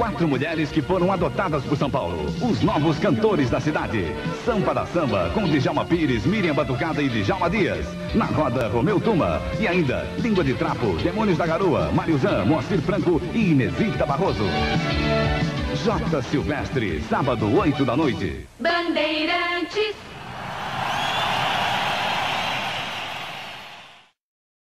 Quatro mulheres que foram adotadas por São Paulo. Os novos cantores da cidade. Sampa da Samba, com Djalma Pires, Miriam Batucada e Djalma Dias. Na roda, Romeu Tuma. E ainda, Língua de Trapo, Demônios da Garoa, Mariozan, Moacir Franco e Inesita Barroso. Jota Silvestre, sábado, 8 da noite. Bandeirantes.